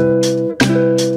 Música